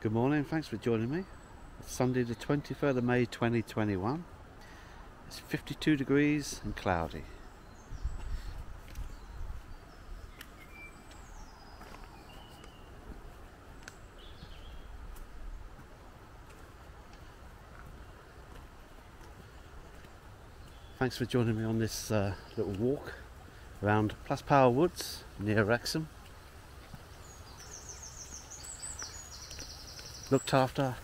Good morning, thanks for joining me. It's Sunday the 23rd of May 2021. It's 52 degrees and cloudy. Thanks for joining me on this uh, little walk around Plas Power Woods near Wrexham. Looked after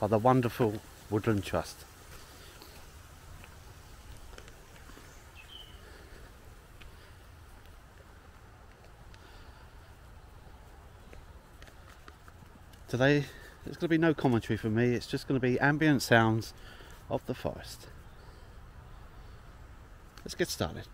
by the wonderful Woodland Trust. Today there's going to be no commentary from me, it's just going to be ambient sounds of the forest. Let's get started.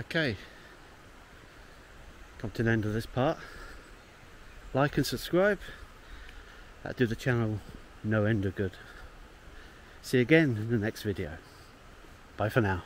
Okay, come to the end of this part. Like and subscribe. That do the channel no end of good. See you again in the next video. Bye for now.